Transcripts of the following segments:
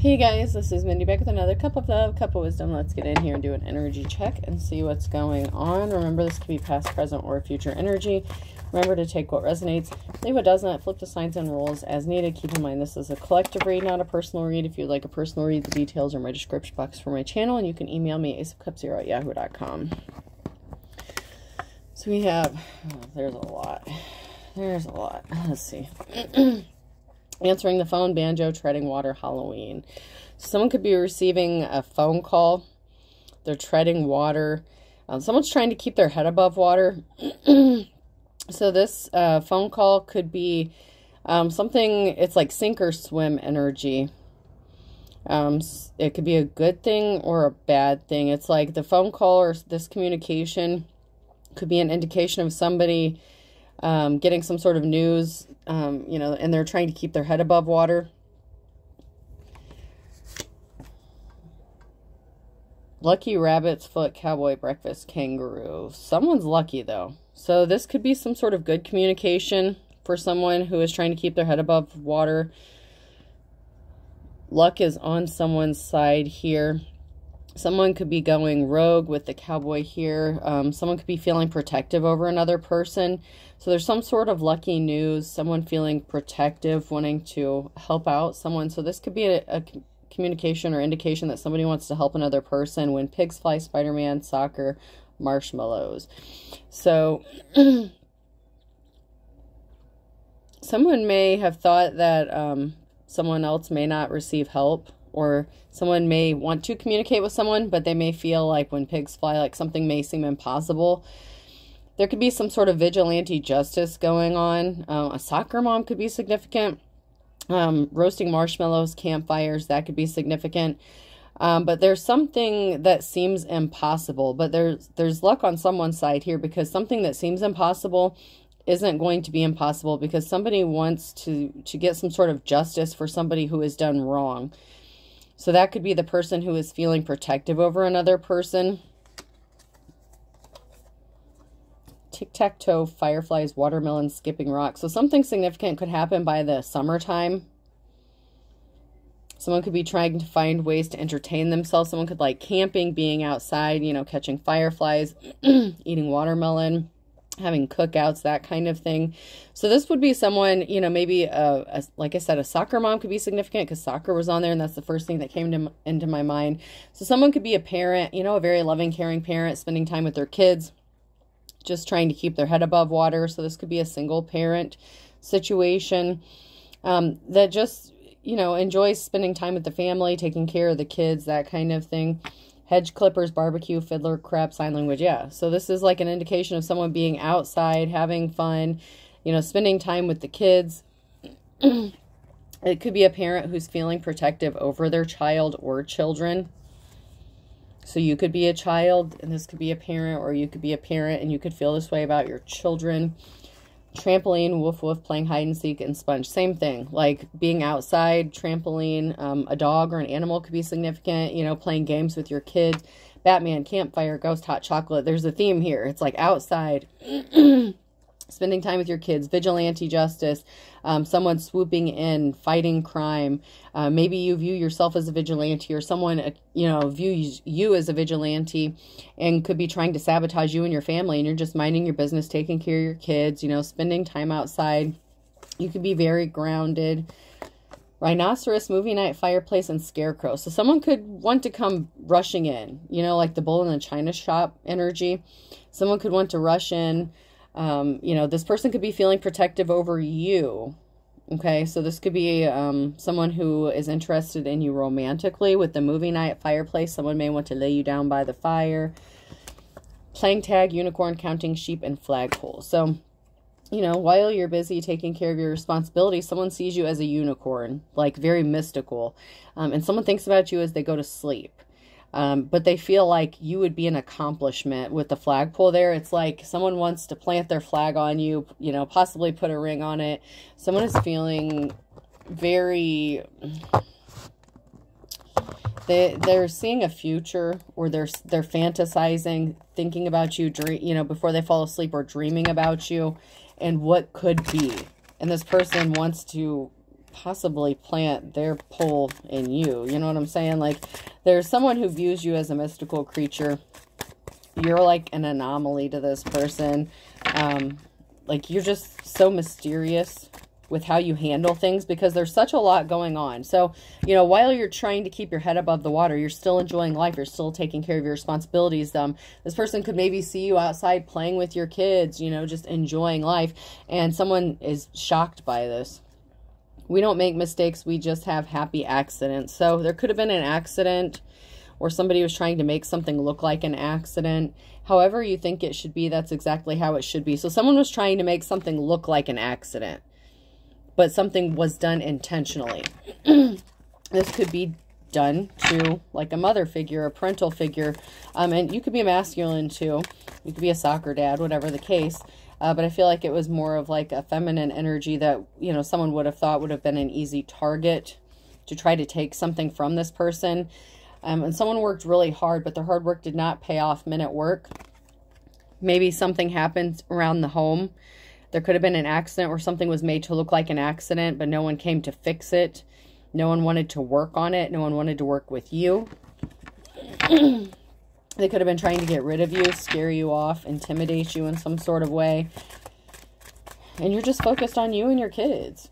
Hey guys, this is Mindy back with another cup of love, cup of wisdom. Let's get in here and do an energy check and see what's going on. Remember, this could be past, present, or future energy. Remember to take what resonates, leave what doesn't, flip the signs and rules as needed. Keep in mind this is a collective read, not a personal read. If you'd like a personal read, the details are in my description box for my channel, and you can email me aceofcups0 at yahoo.com. So we have, oh, there's a lot. There's a lot. Let's see. answering the phone, banjo, treading water, Halloween. Someone could be receiving a phone call. They're treading water. Um, someone's trying to keep their head above water. so this uh, phone call could be um, something, it's like sink or swim energy. Um, it could be a good thing or a bad thing. It's like the phone call or this communication could be an indication of somebody um, getting some sort of news, um, you know, and they're trying to keep their head above water. Lucky rabbit's foot, cowboy breakfast, kangaroo. Someone's lucky though. So this could be some sort of good communication for someone who is trying to keep their head above water. Luck is on someone's side here. Someone could be going rogue with the cowboy here. Um, someone could be feeling protective over another person. So there's some sort of lucky news, someone feeling protective, wanting to help out someone. So this could be a, a communication or indication that somebody wants to help another person. When pigs fly, Spider-Man, soccer, marshmallows. So someone may have thought that um, someone else may not receive help or someone may want to communicate with someone, but they may feel like when pigs fly, like something may seem impossible. There could be some sort of vigilante justice going on. Uh, a soccer mom could be significant. Um, roasting marshmallows, campfires, that could be significant. Um, but there's something that seems impossible. But there's there's luck on someone's side here because something that seems impossible isn't going to be impossible because somebody wants to to get some sort of justice for somebody who has done wrong. So that could be the person who is feeling protective over another person. Tic-tac-toe, fireflies, watermelon, skipping rock. So something significant could happen by the summertime. Someone could be trying to find ways to entertain themselves. Someone could like camping, being outside, you know, catching fireflies, eating watermelon having cookouts, that kind of thing. So this would be someone, you know, maybe, a, a like I said, a soccer mom could be significant because soccer was on there and that's the first thing that came to, into my mind. So someone could be a parent, you know, a very loving, caring parent, spending time with their kids, just trying to keep their head above water. So this could be a single parent situation um, that just, you know, enjoys spending time with the family, taking care of the kids, that kind of thing. Hedge clippers, barbecue, fiddler, crap, sign language. Yeah. So this is like an indication of someone being outside, having fun, you know, spending time with the kids. it could be a parent who's feeling protective over their child or children. So you could be a child and this could be a parent or you could be a parent and you could feel this way about your children trampoline, woof woof, playing hide and seek, and sponge. Same thing, like being outside, trampoline, um, a dog or an animal could be significant, you know, playing games with your kids. Batman, campfire, ghost, hot chocolate. There's a theme here. It's like outside. spending time with your kids, vigilante justice, um, someone swooping in, fighting crime. Uh, maybe you view yourself as a vigilante or someone, uh, you know, views you as a vigilante and could be trying to sabotage you and your family and you're just minding your business, taking care of your kids, you know, spending time outside. You could be very grounded. Rhinoceros, movie night, fireplace, and scarecrow. So someone could want to come rushing in, you know, like the bull in the china shop energy. Someone could want to rush in, um, you know, this person could be feeling protective over you. Okay, so this could be um, someone who is interested in you romantically with the movie night fireplace. Someone may want to lay you down by the fire. Playing tag, unicorn, counting sheep, and flagpole. So, you know, while you're busy taking care of your responsibilities, someone sees you as a unicorn, like very mystical. Um, and someone thinks about you as they go to sleep. Um, but they feel like you would be an accomplishment with the flagpole there. It's like someone wants to plant their flag on you, you know, possibly put a ring on it. Someone is feeling very they they're seeing a future or they're they're fantasizing thinking about you dream you know before they fall asleep or dreaming about you and what could be and this person wants to possibly plant their pull in you. You know what I'm saying? Like, there's someone who views you as a mystical creature. You're like an anomaly to this person. Um, like, you're just so mysterious with how you handle things because there's such a lot going on. So, you know, while you're trying to keep your head above the water, you're still enjoying life. You're still taking care of your responsibilities. Um, this person could maybe see you outside playing with your kids, you know, just enjoying life. And someone is shocked by this. We don't make mistakes. We just have happy accidents. So there could have been an accident or somebody was trying to make something look like an accident. However you think it should be, that's exactly how it should be. So someone was trying to make something look like an accident but something was done intentionally. this could be done to like a mother figure, a parental figure, um, and you could be a masculine too. You could be a soccer dad, whatever the case. Uh, but I feel like it was more of like a feminine energy that, you know, someone would have thought would have been an easy target to try to take something from this person. Um, and someone worked really hard, but their hard work did not pay off minute work. Maybe something happened around the home there could have been an accident or something was made to look like an accident, but no one came to fix it. No one wanted to work on it. No one wanted to work with you. they could have been trying to get rid of you, scare you off, intimidate you in some sort of way. And you're just focused on you and your kids.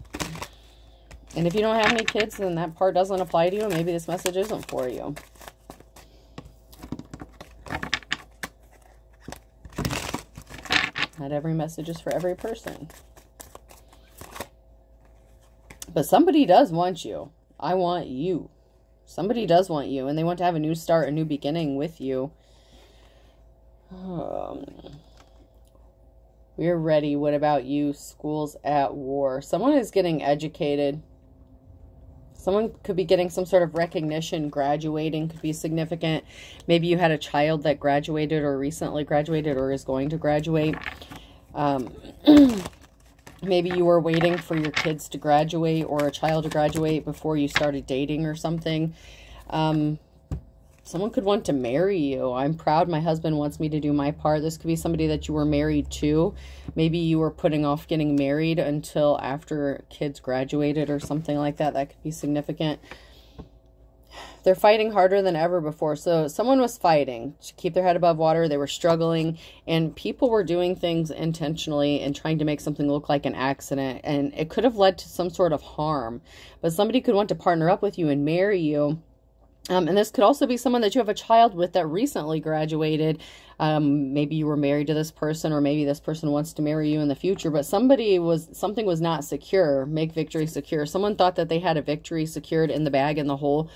And if you don't have any kids, then that part doesn't apply to you. Maybe this message isn't for you. Not every message is for every person. But somebody does want you. I want you. Somebody does want you, and they want to have a new start, a new beginning with you. Um, we're ready. What about you? Schools at war. Someone is getting educated. Someone could be getting some sort of recognition. Graduating could be significant. Maybe you had a child that graduated or recently graduated or is going to graduate. Um, maybe you were waiting for your kids to graduate or a child to graduate before you started dating or something. Um, someone could want to marry you. I'm proud my husband wants me to do my part. This could be somebody that you were married to. Maybe you were putting off getting married until after kids graduated or something like that. That could be significant. They're fighting harder than ever before. So someone was fighting to keep their head above water. They were struggling and people were doing things intentionally and trying to make something look like an accident. And it could have led to some sort of harm. But somebody could want to partner up with you and marry you. Um, and this could also be someone that you have a child with that recently graduated. Um, maybe you were married to this person, or maybe this person wants to marry you in the future. But somebody was something was not secure. Make victory secure. Someone thought that they had a victory secured in the bag in the hole,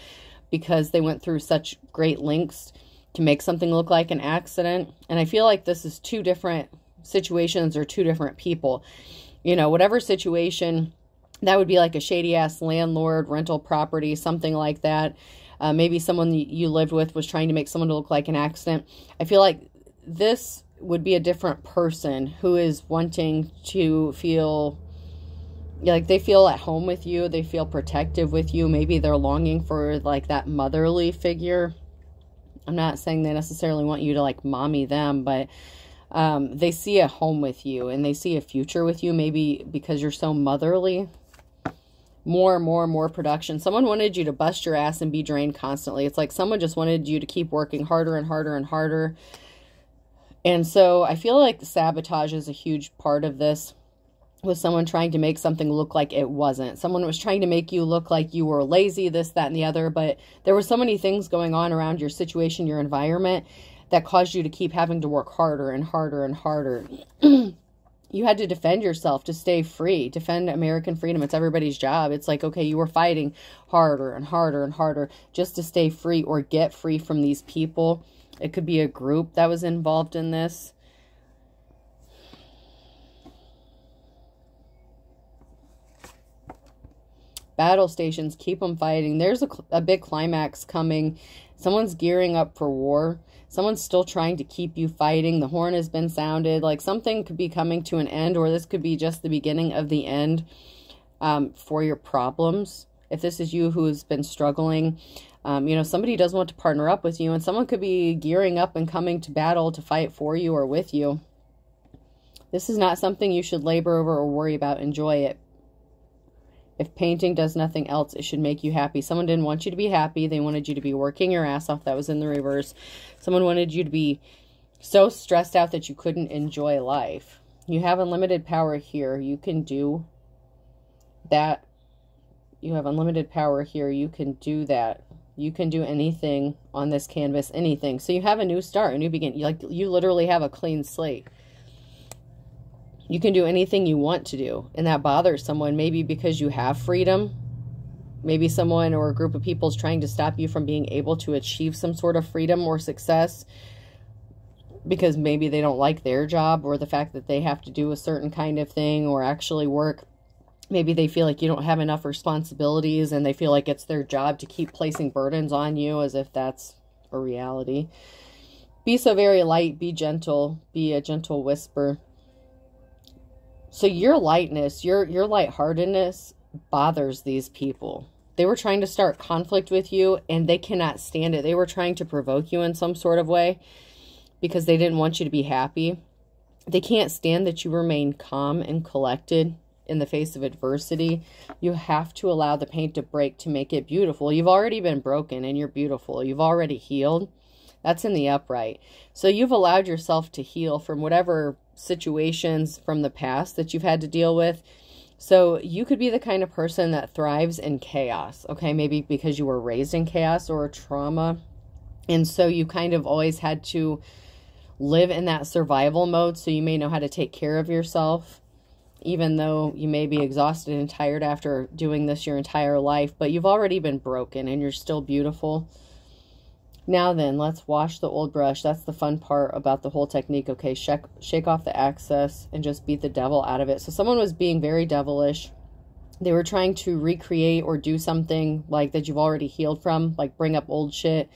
because they went through such great lengths to make something look like an accident. And I feel like this is two different situations or two different people. You know, whatever situation, that would be like a shady ass landlord, rental property, something like that. Uh, maybe someone you lived with was trying to make someone look like an accident. I feel like this would be a different person who is wanting to feel like they feel at home with you they feel protective with you maybe they're longing for like that motherly figure. I'm not saying they necessarily want you to like mommy them but um, they see a home with you and they see a future with you maybe because you're so motherly. More and more and more production. Someone wanted you to bust your ass and be drained constantly. It's like someone just wanted you to keep working harder and harder and harder. And so i feel like the sabotage is a huge part of this was someone trying to make something look like it wasn't. Someone was trying to make you look like you were lazy, this, that, and the other. But there were so many things going on around your situation, your environment, that caused you to keep having to work harder and harder and harder. you had to defend yourself to stay free, defend American freedom. It's everybody's job. It's like, okay, you were fighting harder and harder and harder just to stay free or get free from these people. It could be a group that was involved in this. Battle stations, keep them fighting. There's a, a big climax coming. Someone's gearing up for war. Someone's still trying to keep you fighting. The horn has been sounded. Like something could be coming to an end, or this could be just the beginning of the end um, for your problems. If this is you who's been struggling, um, you know, somebody does want to partner up with you, and someone could be gearing up and coming to battle to fight for you or with you. This is not something you should labor over or worry about. Enjoy it If painting does nothing else, it should make you happy. Someone didn't want you to be happy. They wanted you to be working your ass off. That was in the reverse. Someone wanted you to be so stressed out that you couldn't enjoy life. You have unlimited power here. You can do that. You have unlimited power here. You can do that. You can do anything on this canvas, anything. So you have a new start, a new beginning. You like you literally have a clean slate. You can do anything you want to do, and that bothers someone maybe because you have freedom. Maybe someone or a group of people is trying to stop you from being able to achieve some sort of freedom or success because maybe they don't like their job or the fact that they have to do a certain kind of thing or actually work. Maybe they feel like you don't have enough responsibilities and they feel like it's their job to keep placing burdens on you as if that's a reality. Be so very light, be gentle, be a gentle whisper. So your lightness, your your lightheartedness bothers these people. They were trying to start conflict with you and they cannot stand it. They were trying to provoke you in some sort of way because they didn't want you to be happy. They can't stand that you remain calm and collected in the face of adversity. You have to allow the paint to break to make it beautiful. You've already been broken and you're beautiful. You've already healed. That's in the upright. So you've allowed yourself to heal from whatever situations from the past that you've had to deal with. So you could be the kind of person that thrives in chaos, okay? Maybe because you were raised in chaos or trauma. And so you kind of always had to live in that survival mode so you may know how to take care of yourself even though you may be exhausted and tired after doing this your entire life but you've already been broken and you're still beautiful now then let's wash the old brush. That's the fun part about the whole technique okay? Shake, shake off the excess and just beat the devil out of it. So someone was being very devilish. They were trying to recreate or do something like that you've already healed from like bring up old shit.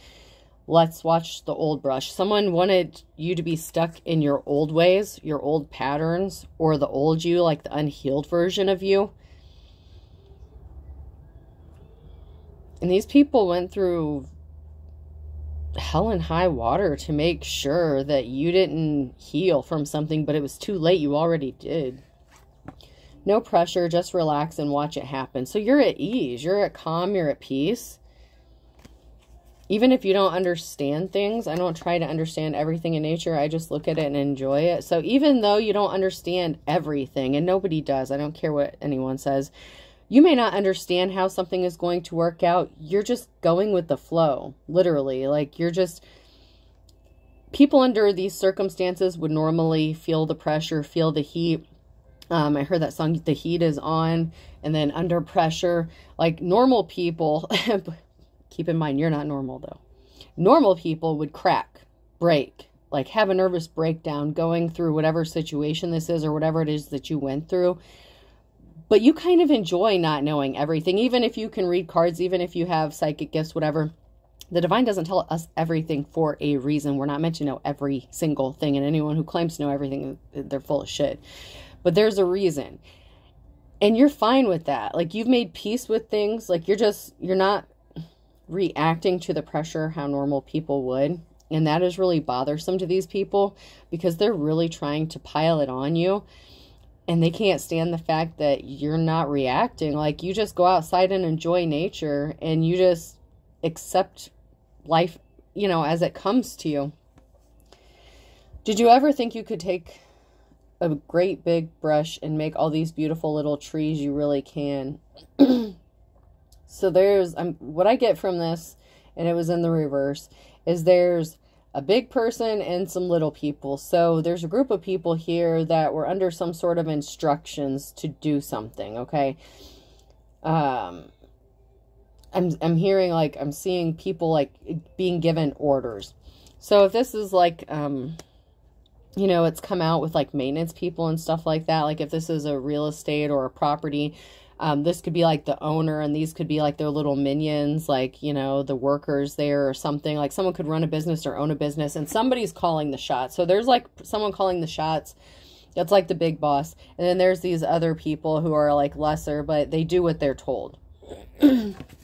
Let's watch the old brush. Someone wanted you to be stuck in your old ways, your old patterns, or the old you, like the unhealed version of you. And these people went through hell and high water to make sure that you didn't heal from something, but it was too late. You already did. No pressure, just relax and watch it happen. So you're at ease, you're at calm, you're at peace even if you don't understand things, I don't try to understand everything in nature. I just look at it and enjoy it. So even though you don't understand everything, and nobody does, I don't care what anyone says, you may not understand how something is going to work out. You're just going with the flow, literally. Like you're just. People under these circumstances would normally feel the pressure, feel the heat. Um, I heard that song, The Heat is On, and then under pressure. Like normal people, Keep in mind, you're not normal though. Normal people would crack, break, like have a nervous breakdown going through whatever situation this is or whatever it is that you went through. But you kind of enjoy not knowing everything, even if you can read cards, even if you have psychic gifts, whatever. The divine doesn't tell us everything for a reason. We're not meant to know every single thing, and anyone who claims to know everything, they're full of shit. But there's a reason. And you're fine with that. Like you've made peace with things. Like you're just, you're not reacting to the pressure how normal people would. And that is really bothersome to these people because they're really trying to pile it on you. And they can't stand the fact that you're not reacting. Like you just go outside and enjoy nature and you just accept life, you know, as it comes to you. Did you ever think you could take a great big brush and make all these beautiful little trees? You really can. So there's um, what I get from this, and it was in the reverse, is there's a big person and some little people. So there's a group of people here that were under some sort of instructions to do something, okay? Um I'm I'm hearing like I'm seeing people like being given orders. So if this is like um you know, it's come out with like maintenance people and stuff like that, like if this is a real estate or a property um, this could be like the owner, and these could be like their little minions, like, you know, the workers there or something. Like someone could run a business or own a business, and somebody's calling the shots. So there's like someone calling the shots. That's like the big boss. And then there's these other people who are like lesser, but they do what they're told.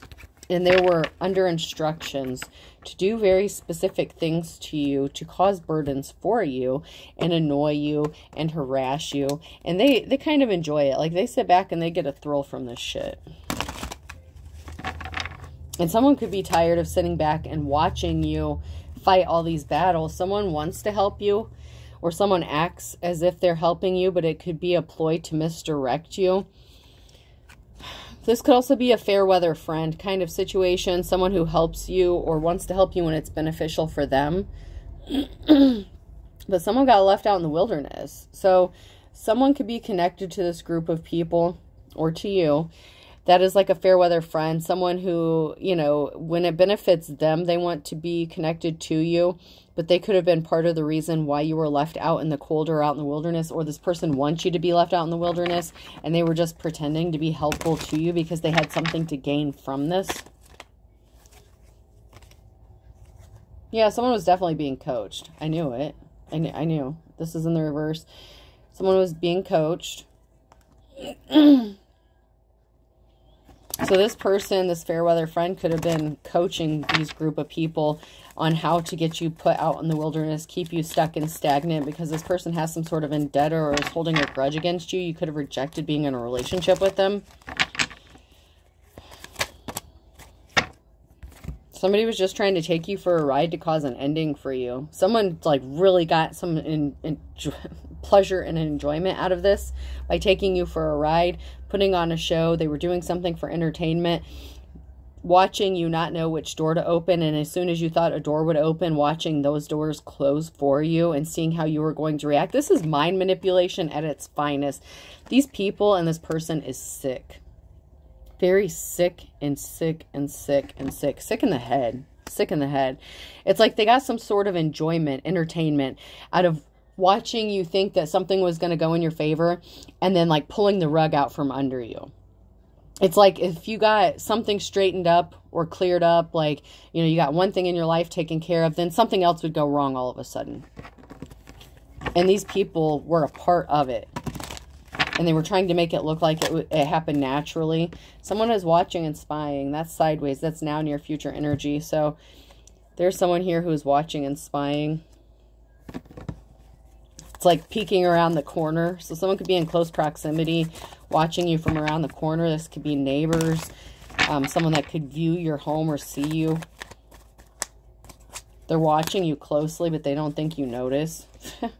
and they were under instructions to do very specific things to you to cause burdens for you and annoy you and harass you. And they they kind of enjoy it. Like they sit back and they get a thrill from this shit. And someone could be tired of sitting back and watching you fight all these battles. Someone wants to help you or someone acts as if they're helping you but it could be a ploy to misdirect you this could also be a fair weather friend kind of situation, someone who helps you or wants to help you when it's beneficial for them. but someone got left out in the wilderness. So someone could be connected to this group of people or to you that is like a fair weather friend, someone who, you know, when it benefits them, they want to be connected to you, but they could have been part of the reason why you were left out in the cold or out in the wilderness, or this person wants you to be left out in the wilderness, and they were just pretending to be helpful to you because they had something to gain from this. Yeah, someone was definitely being coached. I knew it. I knew. I knew. This is in the reverse. Someone was being coached. So this person, this fair weather friend, could have been coaching these group of people on how to get you put out in the wilderness, keep you stuck and stagnant because this person has some sort of vendetta or is holding a grudge against you. You could have rejected being in a relationship with them. Somebody was just trying to take you for a ride to cause an ending for you. Someone like really got some in, in pleasure and enjoyment out of this by taking you for a ride, putting on a show. They were doing something for entertainment, watching you not know which door to open. And as soon as you thought a door would open, watching those doors close for you and seeing how you were going to react. This is mind manipulation at its finest. These people and this person is sick. Very sick and sick and sick and sick. Sick in the head sick in the head. It's like they got some sort of enjoyment, entertainment out of watching you think that something was going to go in your favor and then like pulling the rug out from under you. It's like if you got something straightened up or cleared up, like, you know, you got one thing in your life taken care of, then something else would go wrong all of a sudden. And these people were a part of it. And they were trying to make it look like it, it happened naturally. Someone is watching and spying. That's sideways. That's now near future energy. So there's someone here who is watching and spying. It's like peeking around the corner. So someone could be in close proximity watching you from around the corner. This could be neighbors, um, someone that could view your home or see you. They're watching you closely, but they don't think you notice.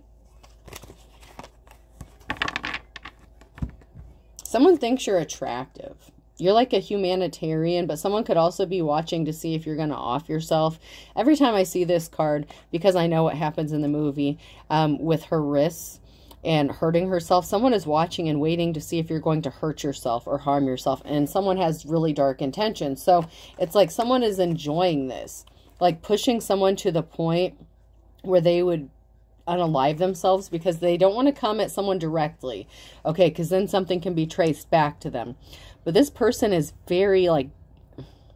someone thinks you're attractive. You're like a humanitarian, but someone could also be watching to see if you're going to off yourself. Every time I see this card, because I know what happens in the movie um, with her wrists and hurting herself, someone is watching and waiting to see if you're going to hurt yourself or harm yourself. And someone has really dark intentions. So it's like someone is enjoying this, like pushing someone to the point where they would unalive themselves because they don't want to come at someone directly. Okay, because then something can be traced back to them. But this person is very, like,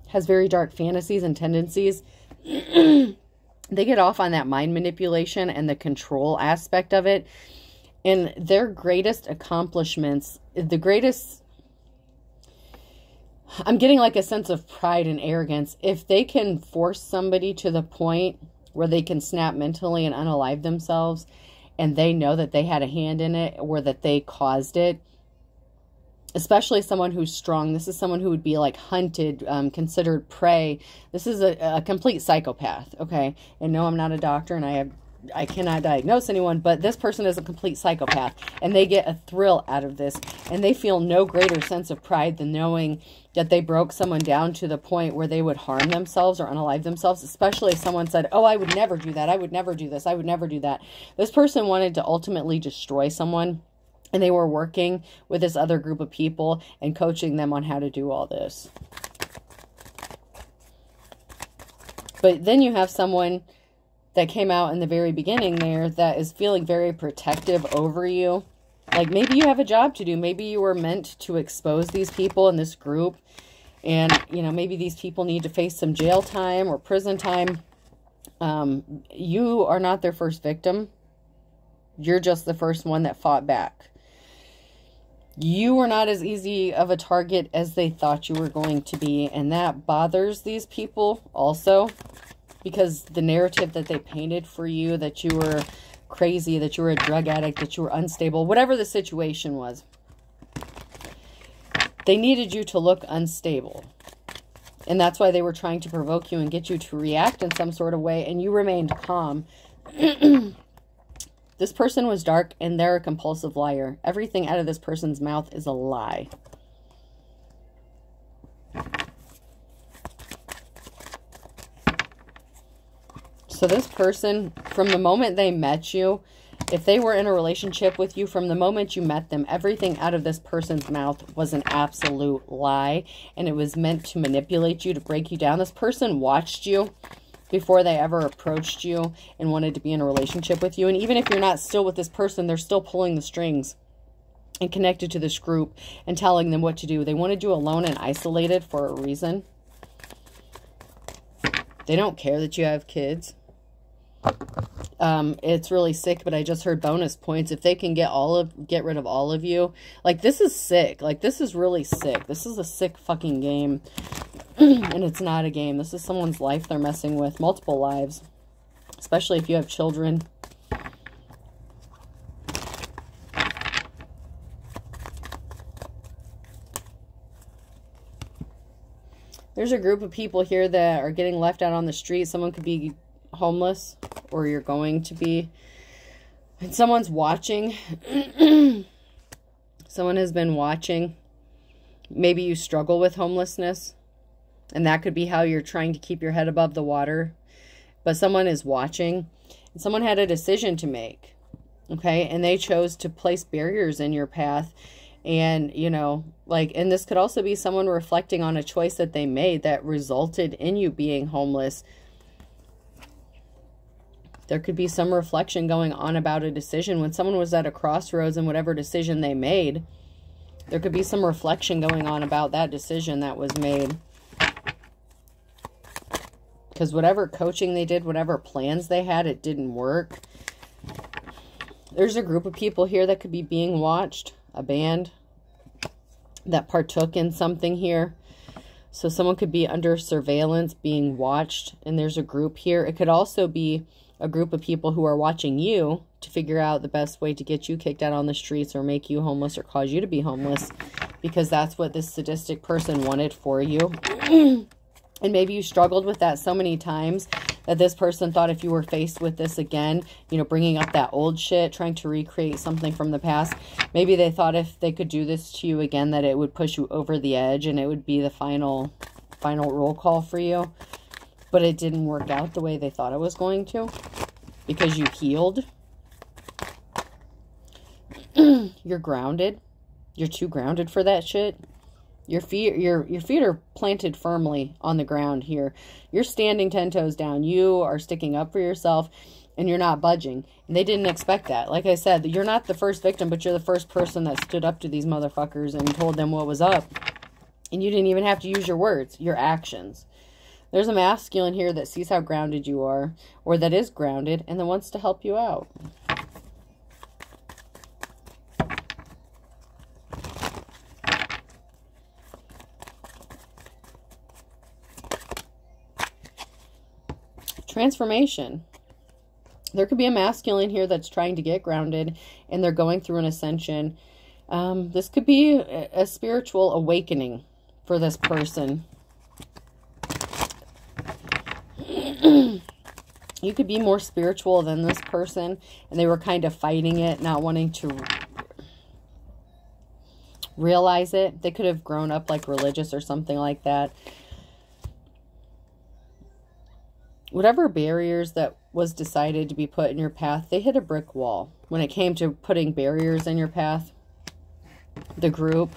has very dark fantasies and tendencies. they get off on that mind manipulation and the control aspect of it. And their greatest accomplishments, the greatest I'm getting like a sense of pride and arrogance. If they can force somebody to the point where they can snap mentally and unalive themselves and they know that they had a hand in it or that they caused it, especially someone who's strong. This is someone who would be like hunted, um, considered prey. This is a, a complete psychopath. Okay. And no, I'm not a doctor and I have I cannot diagnose anyone, but this person is a complete psychopath and they get a thrill out of this and they feel no greater sense of pride than knowing that they broke someone down to the point where they would harm themselves or unalive themselves, especially if someone said, oh, I would never do that. I would never do this. I would never do that. This person wanted to ultimately destroy someone and they were working with this other group of people and coaching them on how to do all this. But then you have someone that came out in the very beginning there that is feeling very protective over you. Like maybe you have a job to do. Maybe you were meant to expose these people in this group. And, you know, maybe these people need to face some jail time or prison time. Um, you are not their first victim. You're just the first one that fought back. you were not as easy of a target as they thought you were going to be. And that bothers these people also because the narrative that they painted for you that you were crazy, that you were a drug addict, that you were unstable, whatever the situation was, they needed you to look unstable. And that's why they were trying to provoke you and get you to react in some sort of way. And you remained calm. This person was dark and they're a compulsive liar. Everything out of this person's mouth is a lie. So this person, from the moment they met you, if they were in a relationship with you from the moment you met them, everything out of this person's mouth was an absolute lie. And it was meant to manipulate you, to break you down. This person watched you before they ever approached you and wanted to be in a relationship with you. And even if you're not still with this person, they're still pulling the strings and connected to this group and telling them what to do. They wanted you alone and isolated for a reason. They don't care that you have kids. Um, it's really sick, but I just heard bonus points. If they can get all of, get rid of all of you, like this is sick. Like this is really sick. This is a sick fucking game. and it's not a game. This is someone's life they're messing with. Multiple lives. Especially if you have children. There's a group of people here that are getting left out on the street. Someone could be homeless or you're going to be. And someone's watching. Someone has been watching. Maybe you struggle with homelessness and that could be how you're trying to keep your head above the water. But someone is watching. And someone had a decision to make. Okay. And they chose to place barriers in your path. And, you know, like, and this could also be someone reflecting on a choice that they made that resulted in you being homeless. There could be some reflection going on about a decision. When someone was at a crossroads and whatever decision they made, there could be some reflection going on about that decision that was made. Because whatever coaching they did, whatever plans they had, it didn't work. There's a group of people here that could be being watched. A band that partook in something here. So someone could be under surveillance, being watched, and there's a group here. It could also be a group of people who are watching you to figure out the best way to get you kicked out on the streets or make you homeless or cause you to be homeless because that's what this sadistic person wanted for you. And maybe you struggled with that so many times that this person thought if you were faced with this again, you know, bringing up that old shit, trying to recreate something from the past, maybe they thought if they could do this to you again that it would push you over the edge and it would be the final final roll call for you. But it didn't work out the way they thought it was going to because you healed. You're grounded. You're too grounded for that shit. Your feet, your your feet are planted firmly on the ground here. You're standing ten toes down. You are sticking up for yourself, and you're not budging. And they didn't expect that. Like I said, you're not the first victim, but you're the first person that stood up to these motherfuckers and told them what was up. And you didn't even have to use your words, your actions. There's a masculine here that sees how grounded you are, or that is grounded, and that wants to help you out. transformation. There could be a masculine here that's trying to get grounded and they're going through an ascension. Um, this could be a, a spiritual awakening for this person. You could be more spiritual than this person and they were kind of fighting it, not wanting to realize it. They could have grown up like religious or something like that. whatever barriers that was decided to be put in your path, they hit a brick wall. When it came to putting barriers in your path, the group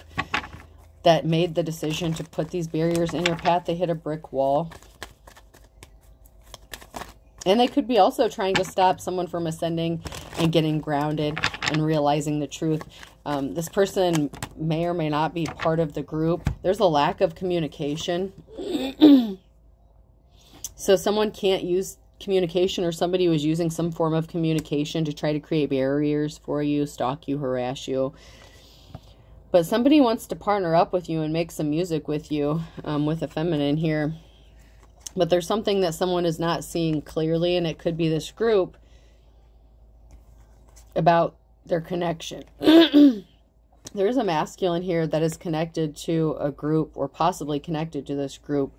that made the decision to put these barriers in your path, they hit a brick wall. And they could be also trying to stop someone from ascending and getting grounded and realizing the truth. Um, this person may or may not be part of the group. There's a lack of communication. So someone can't use communication or somebody was using some form of communication to try to create barriers for you, stalk you, harass you. But somebody wants to partner up with you and make some music with you um, with a feminine here. But there's something that someone is not seeing clearly, and it could be this group about their connection. there is a masculine here that is connected to a group or possibly connected to this group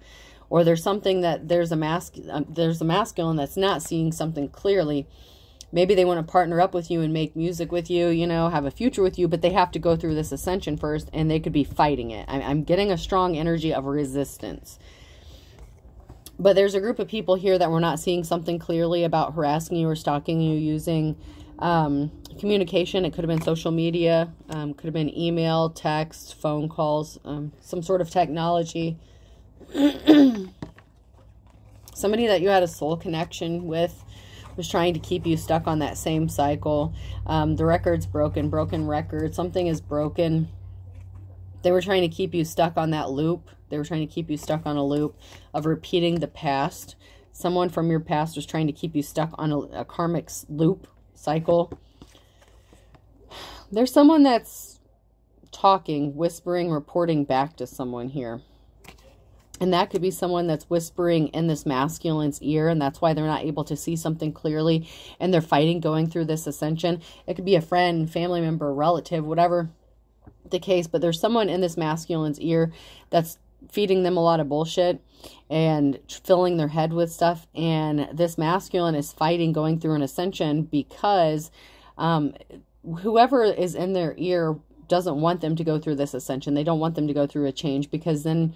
or there's something that there's a mask um, there's a masculine that's not seeing something clearly. Maybe they want to partner up with you and make music with you you know have a future with you but they have to go through this ascension first and they could be fighting it. I'm getting a strong energy of resistance but there's a group of people here that we're not seeing something clearly about harassing you or stalking you using um, communication. It could have been social media, um, could have been email, text, phone calls, um, some sort of technology. Somebody that you had a soul connection with was trying to keep you stuck on that same cycle. Um, the record's broken, broken record. Something is broken. They were trying to keep you stuck on that loop. They were trying to keep you stuck on a loop of repeating the past. Someone from your past was trying to keep you stuck on a, a karmic loop cycle. There's someone that's talking, whispering, reporting back to someone here. And that could be someone that's whispering in this masculine's ear, and that's why they're not able to see something clearly, and they're fighting going through this ascension. It could be a friend, family member, relative, whatever the case, but there's someone in this masculine's ear that's feeding them a lot of bullshit and filling their head with stuff. And this masculine is fighting going through an ascension because um, whoever is in their ear doesn't want them to go through this ascension. They don't want them to go through a change because then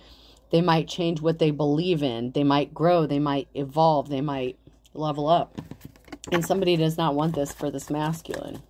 they might change what they believe in. They might grow. They might evolve. They might level up. And somebody does not want this for this masculine.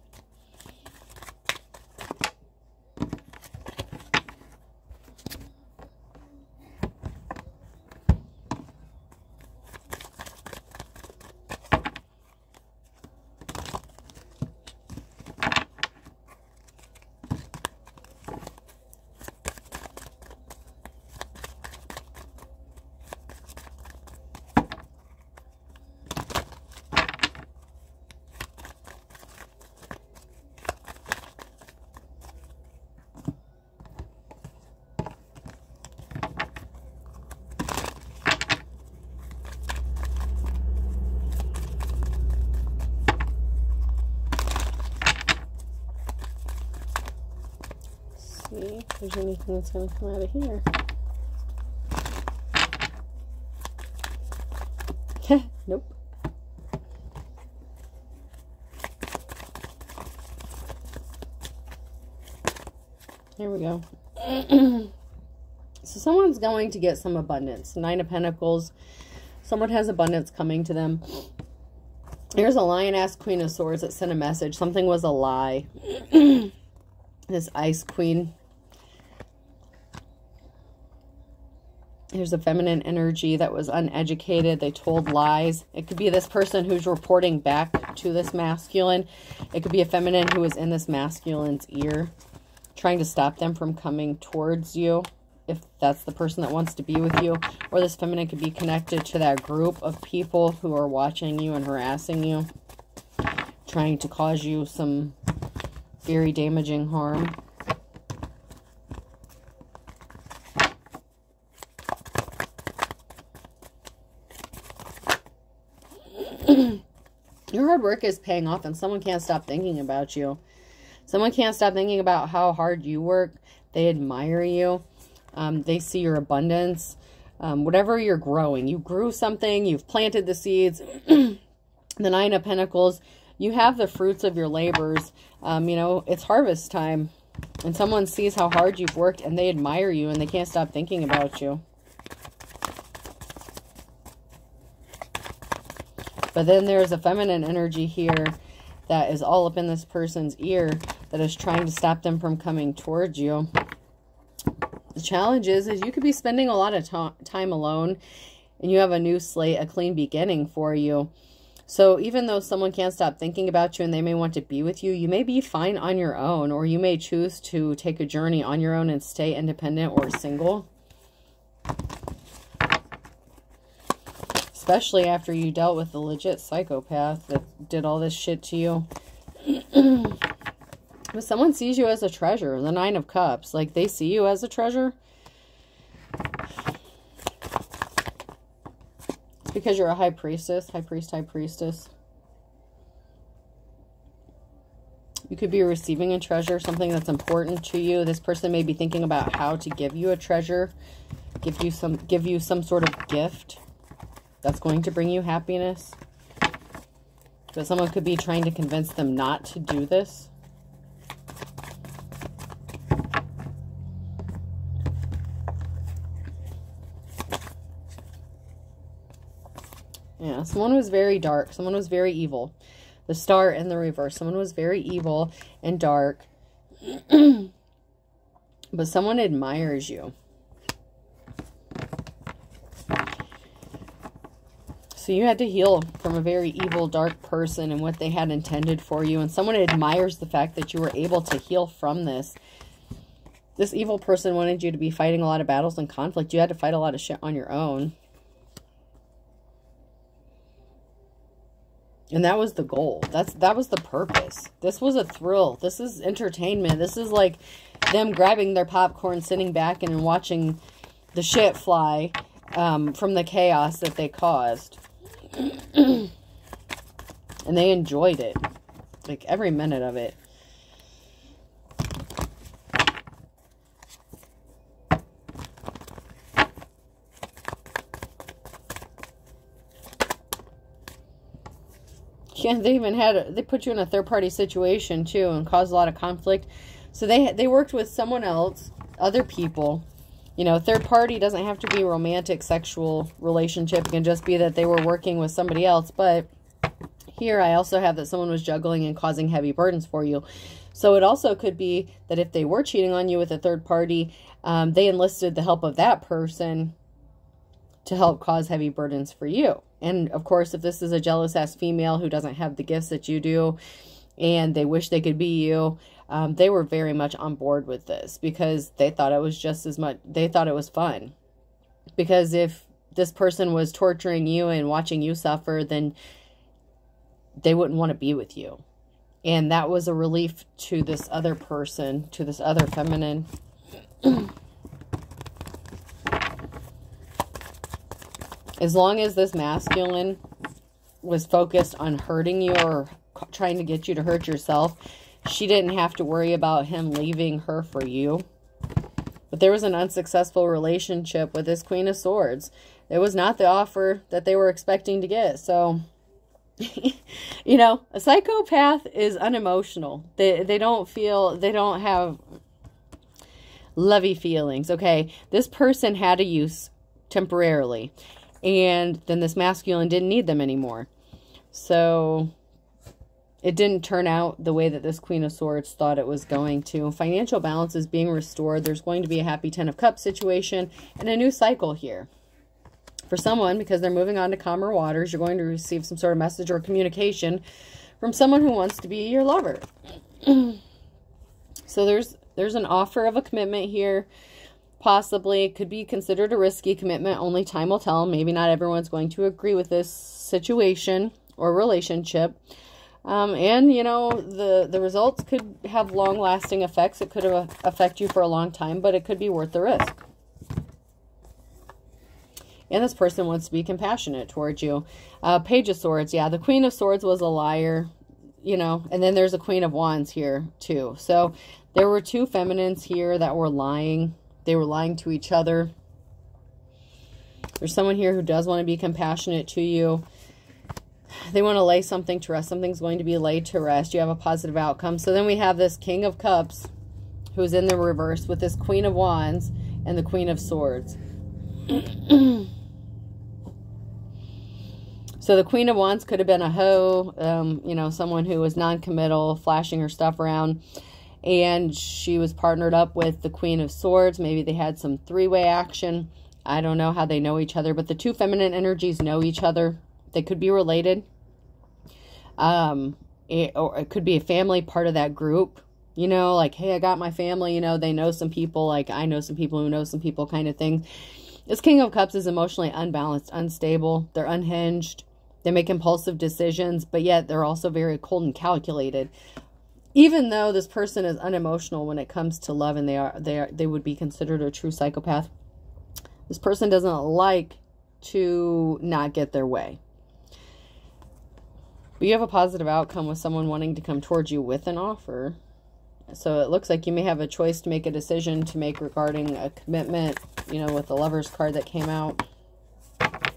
See if there's anything that's going to come out of here. nope. Here we go. so someone's going to get some abundance. Nine of Pentacles. Someone has abundance coming to them. Here's a lioness, queen of swords that sent a message. Something was a lie. this ice queen There's a feminine energy that was uneducated. They told lies. It could be this person who's reporting back to this masculine. It could be a feminine who is in this masculine's ear, trying to stop them from coming towards you, if that's the person that wants to be with you. Or this feminine could be connected to that group of people who are watching you and harassing you, trying to cause you some very damaging harm. your hard work is paying off and someone can't stop thinking about you. Someone can't stop thinking about how hard you work. They admire you. Um, they see your abundance. Um, whatever you're growing. You grew something. You've planted the seeds. the Nine of Pentacles. You have the fruits of your labors. Um, you know, it's harvest time. And someone sees how hard you've worked and they admire you and they can't stop thinking about you. But then there's a feminine energy here that is all up in this person's ear that is trying to stop them from coming towards you. The challenge is, is you could be spending a lot of time alone and you have a new slate, a clean beginning for you. So even though someone can't stop thinking about you and they may want to be with you, you may be fine on your own or you may choose to take a journey on your own and stay independent or single. Especially after you dealt with the legit psychopath that did all this shit to you. But someone sees you as a treasure. The Nine of Cups. Like, they see you as a treasure. It's because you're a high priestess. High priest, high priestess. You could be receiving a treasure, something that's important to you. This person may be thinking about how to give you a treasure, give you some give you some sort of gift that's going to bring you happiness. But someone could be trying to convince them not to do this. Yeah, someone was very dark. Someone was very evil. The star in the reverse. Someone was very evil and dark. but someone admires you. So you had to heal from a very evil, dark person and what they had intended for you. And someone admires the fact that you were able to heal from this. This evil person wanted you to be fighting a lot of battles and conflict. You had to fight a lot of shit on your own. And that was the goal. That's that was the purpose. This was a thrill. This is entertainment. This is like them grabbing their popcorn, sitting back and watching the shit fly um, from the chaos that they caused. and they enjoyed it. Like every minute of it. Yeah, they even had they put you in a third party situation too and caused a lot of conflict. So they they worked with someone else, other people. You know, third party doesn't have to be a romantic sexual relationship. It can just be that they were working with somebody else. But here I also have that someone was juggling and causing heavy burdens for you. So it also could be that if they were cheating on you with a third party, um, they enlisted the help of that person to help cause heavy burdens for you. And of course, if this is a jealous ass female who doesn't have the gifts that you do and they wish they could be you, um, they were very much on board with this because they thought it was just as much, they thought it was fun. Because if this person was torturing you and watching you suffer, then they wouldn't want to be with you. And that was a relief to this other person, to this other feminine. as long as this masculine was focused on hurting you or trying to get you to hurt yourself, she didn't have to worry about him leaving her for you. But there was an unsuccessful relationship with this Queen of Swords. It was not the offer that they were expecting to get. So, you know, a psychopath is unemotional. They, they don't feel, they don't have lovey feelings. Okay. This person had a use temporarily and then this masculine didn't need them anymore. So it didn't turn out the way that this Queen of Swords thought it was going to. Financial balance is being restored. There's going to be a happy Ten of Cups situation and a new cycle here. For someone, because they're moving on to calmer waters, you're going to receive some sort of message or communication from someone who wants to be your lover. so there's there's an offer of a commitment here possibly could be considered a risky commitment. Only time will tell. Maybe not everyone's going to agree with this situation or relationship. Um, and, you know, the, the results could have long-lasting effects. It could affect you for a long time, but it could be worth the risk. And this person wants to be compassionate towards you. Uh, Page of Swords, yeah, the Queen of Swords was a liar, you know, and then there's a Queen of Wands here, too. So there were two feminines here that were lying they were lying to each other. There's someone here who does want to be compassionate to you. They want to lay something to rest. Something's going to be laid to rest. You have a positive outcome. So then we have this King of Cups who's in the reverse with this Queen of Wands and the Queen of Swords. so the Queen of Wands could have been a hoe, um, you know, someone who was non-committal, flashing her stuff around and she was partnered up with the Queen of Swords. Maybe they had some three-way action. I don't know how they know each other, but the two feminine energies know each other. They could be related. Um, it, or it could be a family part of that group. You know, like, hey, I got my family. You know, they know some people. Like, I know some people who know some people kind of thing. This King of Cups is emotionally unbalanced, unstable. They're unhinged. They make impulsive decisions, but yet they're also very cold and calculated. even though this person is unemotional when it comes to love and they are they are they would be considered a true psychopath this person doesn't like to not get their way but you have a positive outcome with someone wanting to come towards you with an offer so it looks like you may have a choice to make a decision to make regarding a commitment you know with the lovers card that came out but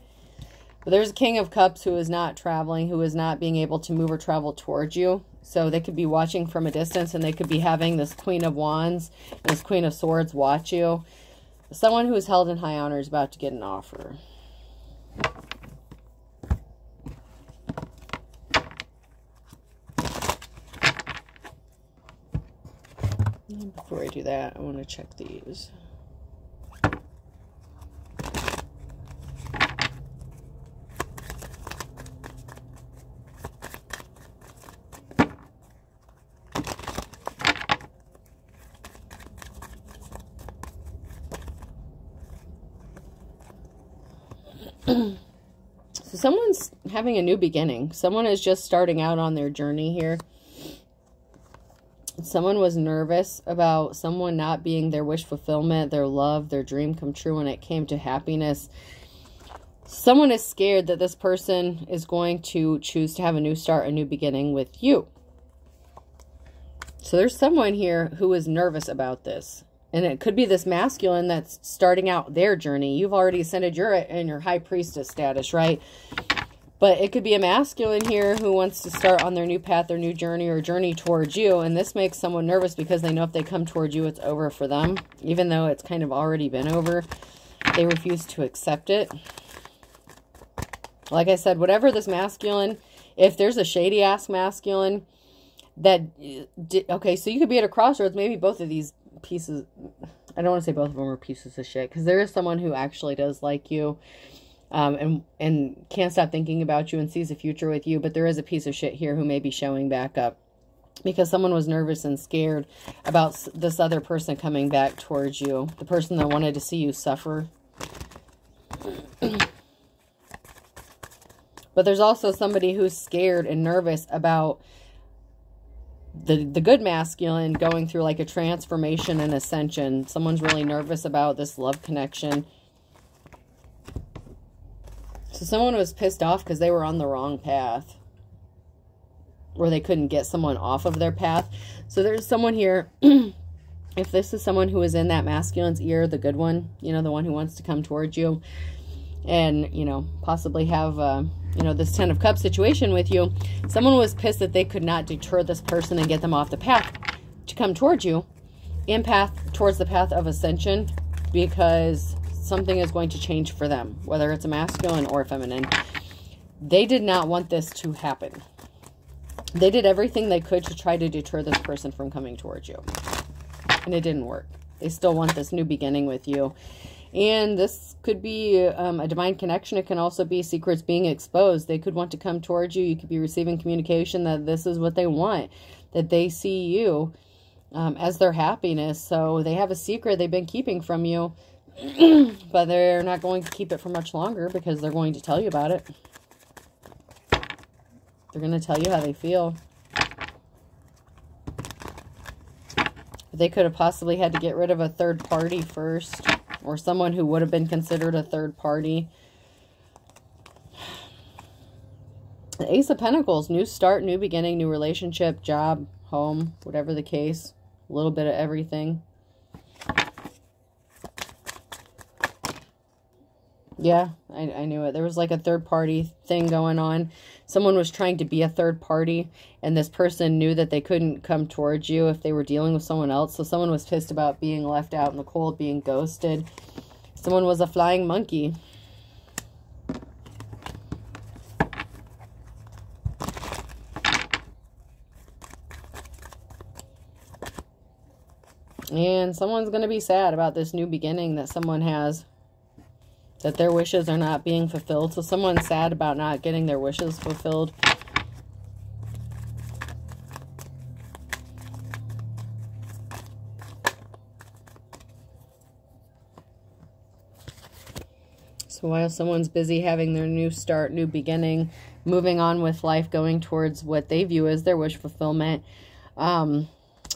there's a king of cups who is not traveling who is not being able to move or travel towards you so they could be watching from a distance and they could be having this Queen of Wands and this Queen of Swords watch you. Someone who is held in high honor is about to get an offer. Before I do that, I want to check these. so someone's having a new beginning. Someone is just starting out on their journey here. Someone was nervous about someone not being their wish fulfillment, their love, their dream come true when it came to happiness. Someone is scared that this person is going to choose to have a new start, a new beginning with you. So there's someone here who is nervous about this. And it could be this masculine that's starting out their journey. You've already ascended your in your high priestess status, right? But it could be a masculine here who wants to start on their new path, their new journey, or journey towards you. And this makes someone nervous because they know if they come towards you, it's over for them. Even though it's kind of already been over, they refuse to accept it. Like I said, whatever this masculine, if there's a shady-ass masculine that... Okay, so you could be at a crossroads. Maybe both of these pieces I don't want to say both of them are pieces of shit because there is someone who actually does like you um, and and can't stop thinking about you and sees a future with you. But there is a piece of shit here who may be showing back up because someone was nervous and scared about this other person coming back towards you. The person that wanted to see you suffer. but there's also somebody who's scared and nervous about the the good masculine going through like a transformation and ascension. Someone's really nervous about this love connection. So someone was pissed off because they were on the wrong path. Or they couldn't get someone off of their path. So there's someone here, if this is someone who is in that masculine's ear, the good one, you know, the one who wants to come towards you and, you know, possibly have... Uh, you know, this Ten of Cups situation with you, someone was pissed that they could not deter this person and get them off the path to come towards you in path towards the path of ascension because something is going to change for them, whether it's a masculine or a feminine. They did not want this to happen. They did everything they could to try to deter this person from coming towards you. And it didn't work. They still want this new beginning with you. And this could be um, a divine connection. It can also be secrets being exposed. They could want to come towards you. You could be receiving communication that this is what they want, that they see you um, as their happiness. So they have a secret they've been keeping from you, but they're not going to keep it for much longer because they're going to tell you about it. They're going to tell you how they feel. They could have possibly had to get rid of a third party first or someone who would have been considered a third party. The Ace of Pentacles, new start, new beginning, new relationship, job, home, whatever the case. A little bit of everything. Yeah, I, I knew it. There was like a third party thing going on. Someone was trying to be a third party, and this person knew that they couldn't come towards you if they were dealing with someone else. So someone was pissed about being left out in the cold, being ghosted. Someone was a flying monkey. And someone's going to be sad about this new beginning that someone has that their wishes are not being fulfilled. So someone's sad about not getting their wishes fulfilled. So while someone's busy having their new start, new beginning, moving on with life, going towards what they view as their wish fulfillment, Um,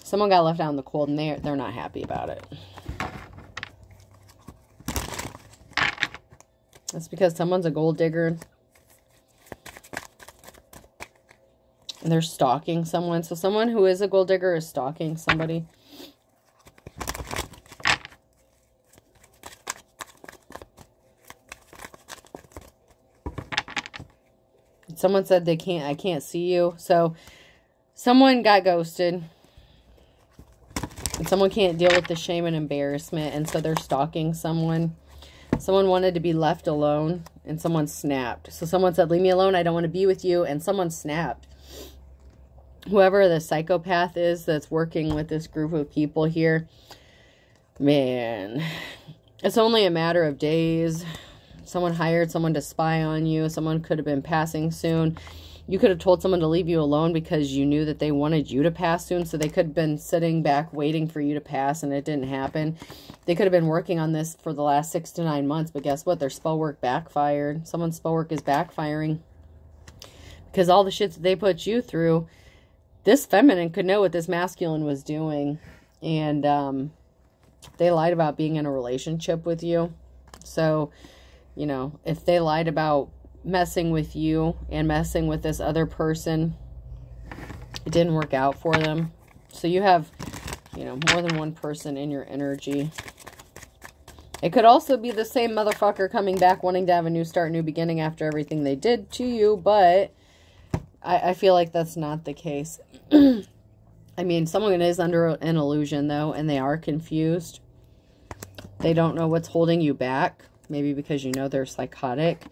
someone got left out in the cold and they're, they're not happy about it. That's because someone's a gold digger. And they're stalking someone. So someone who is a gold digger is stalking somebody. Someone said they can't, I can't see you. So someone got ghosted. And someone can't deal with the shame and embarrassment. And so they're stalking someone. Someone wanted to be left alone and someone snapped. So someone said, leave me alone. I don't want to be with you. And someone snapped. Whoever the psychopath is that's working with this group of people here, man, it's only a matter of days. Someone hired someone to spy on you. Someone could have been passing soon. You could have told someone to leave you alone because you knew that they wanted you to pass soon. So they could have been sitting back waiting for you to pass and it didn't happen. They could have been working on this for the last six to nine months. But guess what? Their spell work backfired. Someone's spell work is backfiring. Because all the shit that they put you through, this feminine could know what this masculine was doing. And um, they lied about being in a relationship with you. So, you know, if they lied about messing with you and messing with this other person. It didn't work out for them. So you have, you know, more than one person in your energy. It could also be the same motherfucker coming back wanting to have a new start, new beginning after everything they did to you, but I, I feel like that's not the case. I mean, someone is under an illusion, though, and they are confused. They don't know what's holding you back, maybe because you know they're psychotic.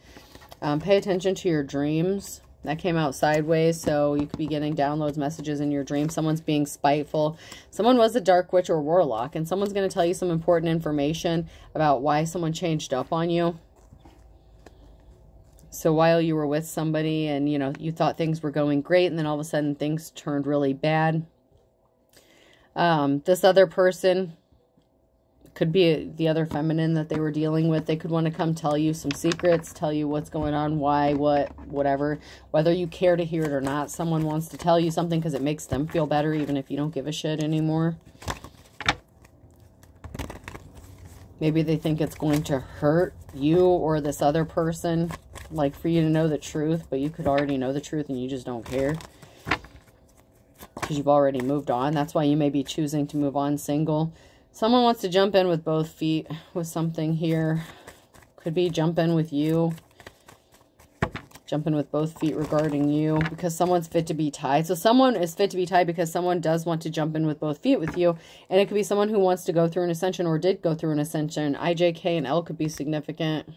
Um, pay attention to your dreams. That came out sideways, so you could be getting downloads, messages in your dream. Someone's being spiteful. Someone was a dark witch or warlock, and someone's going to tell you some important information about why someone changed up on you. So while you were with somebody and, you know, you thought things were going great, and then all of a sudden things turned really bad. Um, this other person could be the other feminine that they were dealing with. They could want to come tell you some secrets, tell you what's going on, why, what, whatever. Whether you care to hear it or not, someone wants to tell you something because it makes them feel better even if you don't give a shit anymore. Maybe they think it's going to hurt you or this other person, like for you to know the truth, but you could already know the truth and you just don't care. Because you've already moved on. That's why you may be choosing to move on single. Someone wants to jump in with both feet with something here. Could be jump in with you. Jump in with both feet regarding you because someone's fit to be tied. So someone is fit to be tied because someone does want to jump in with both feet with you. And it could be someone who wants to go through an ascension or did go through an ascension. I, J, K, and L could be significant.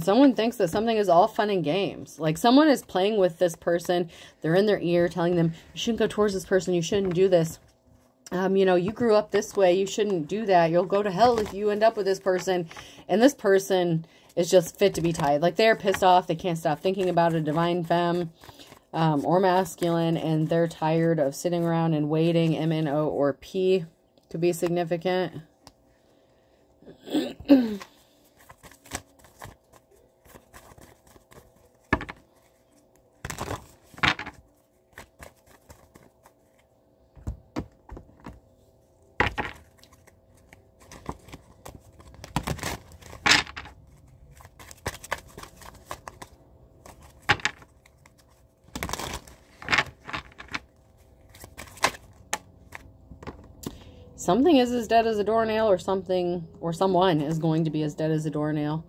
Someone thinks that something is all fun and games. Like someone is playing with this person. They're in their ear telling them, you shouldn't go towards this person. You shouldn't do this. Um, you know, you grew up this way. You shouldn't do that. You'll go to hell if you end up with this person. And this person is just fit to be tied. Like they're pissed off. They can't stop thinking about a divine femme um, or masculine. And they're tired of sitting around and waiting. M, N, O, or P could be significant. something is as dead as a doornail or something or someone is going to be as dead as a doornail.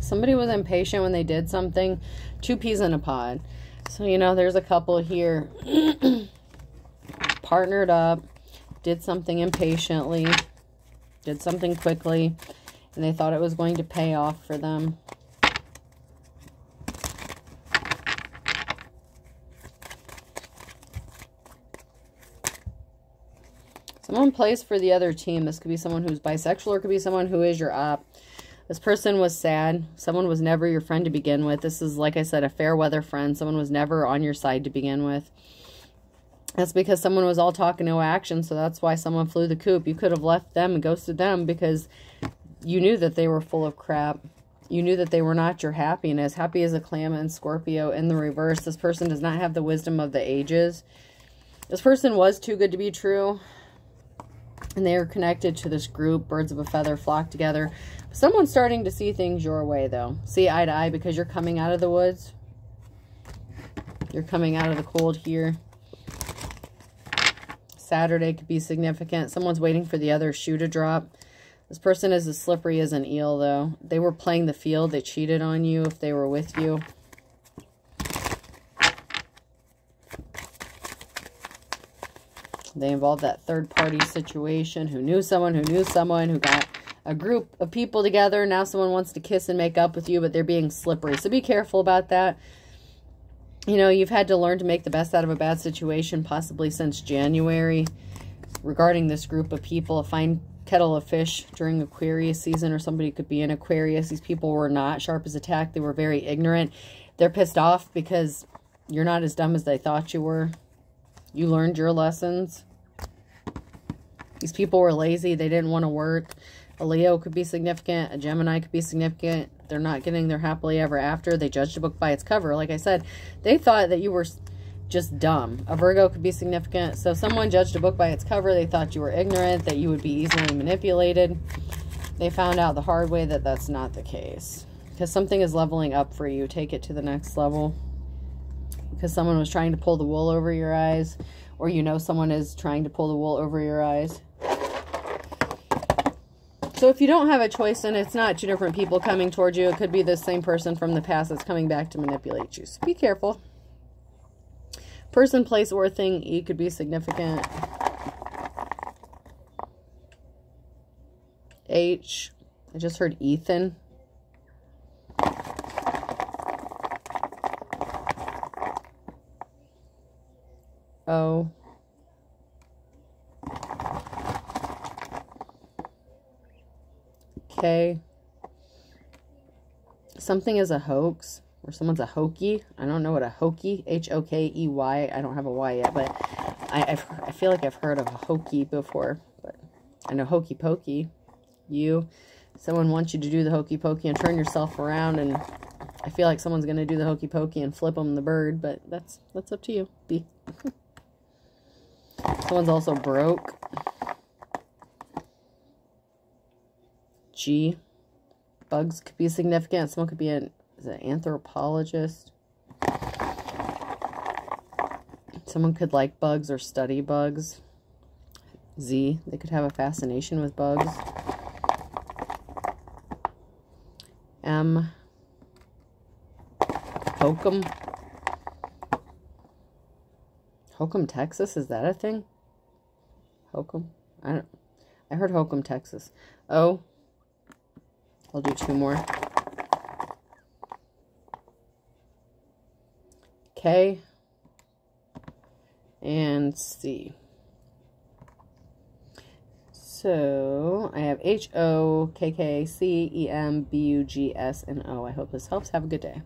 Somebody was impatient when they did something. Two peas in a pod. So, you know, there's a couple here. partnered up, did something impatiently, did something quickly, and they thought it was going to pay off for them. Someone plays for the other team. This could be someone who's bisexual or could be someone who is your op. This person was sad. Someone was never your friend to begin with. This is, like I said, a fair weather friend. Someone was never on your side to begin with. That's because someone was all talk and no action, so that's why someone flew the coop. You could have left them and ghosted them because you knew that they were full of crap. You knew that they were not your happiness. Happy as a clam and Scorpio in the reverse. This person does not have the wisdom of the ages. This person was too good to be true. And they are connected to this group. Birds of a feather flock together. Someone's starting to see things your way, though. See eye to eye because you're coming out of the woods. You're coming out of the cold here. Saturday could be significant. Someone's waiting for the other shoe to drop. This person is as slippery as an eel, though. They were playing the field. They cheated on you if they were with you. They involved that third-party situation who knew someone, who knew someone, who got a group of people together. Now someone wants to kiss and make up with you, but they're being slippery. So be careful about that. You know, you've had to learn to make the best out of a bad situation, possibly since January, regarding this group of people. A fine kettle of fish during Aquarius season, or somebody could be in Aquarius. These people were not sharp as a tack. They were very ignorant. They're pissed off because you're not as dumb as they thought you were. You learned your lessons. These people were lazy. They didn't want to work. A Leo could be significant. A Gemini could be significant. They're not getting their happily ever after. They judged a book by its cover. Like I said, they thought that you were just dumb. A Virgo could be significant. So someone judged a book by its cover. They thought you were ignorant, that you would be easily manipulated. They found out the hard way that that's not the case. Because something is leveling up for you. Take it to the next level. Because someone was trying to pull the wool over your eyes. Or you know someone is trying to pull the wool over your eyes. So if you don't have a choice and it's not two different people coming towards you, it could be the same person from the past that's coming back to manipulate you. So be careful. Person, place, or thing, E could be significant. H, I just heard Ethan. O. K. Something is a hoax or someone's a hokey. I don't know what a hokey, H-O-K-E-Y. I don't have a Y yet, but I, I've, I feel like I've heard of a hokey before. But I know hokey pokey. You, someone wants you to do the hokey pokey and turn yourself around, and I feel like someone's going to do the hokey pokey and flip them the bird, but that's that's up to you. B. someone's also broke. G. Bugs could be significant. Someone could be an an anthropologist. Someone could like bugs or study bugs. Z, they could have a fascination with bugs. M, Hokum. Hokum, Texas, is that a thing? Hokum? I don't I heard Hokum, Texas. O, I'll do two more. K and C. So I have H O K K C E M B U G S and O. I hope this helps. Have a good day.